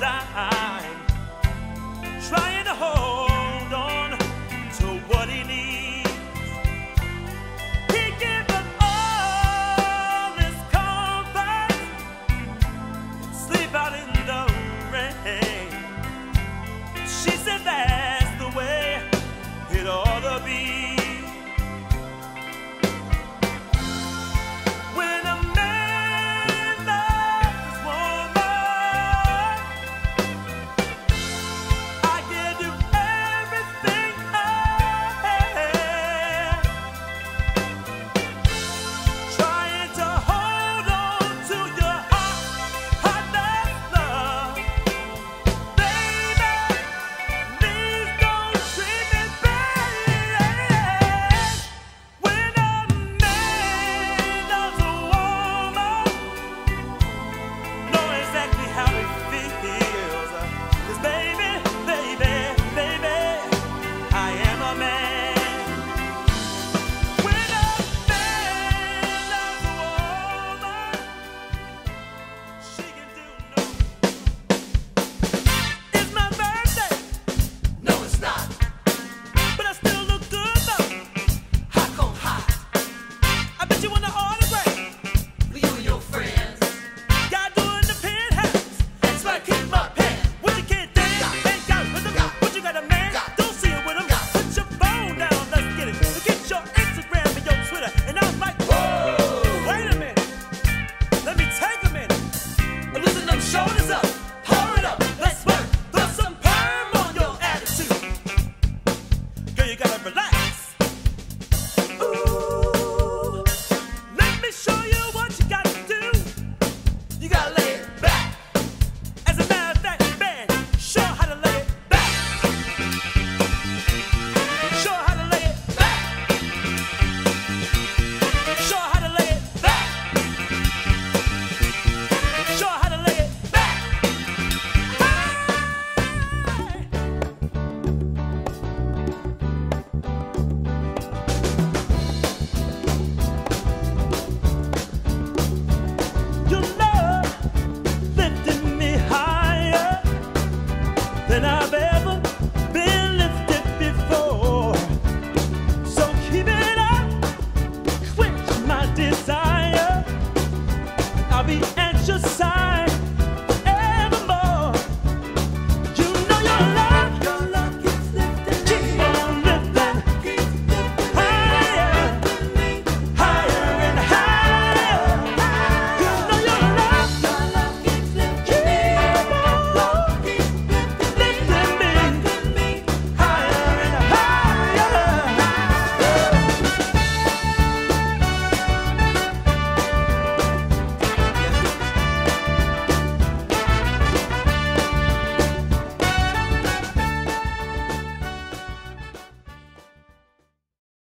die. Amen. than I've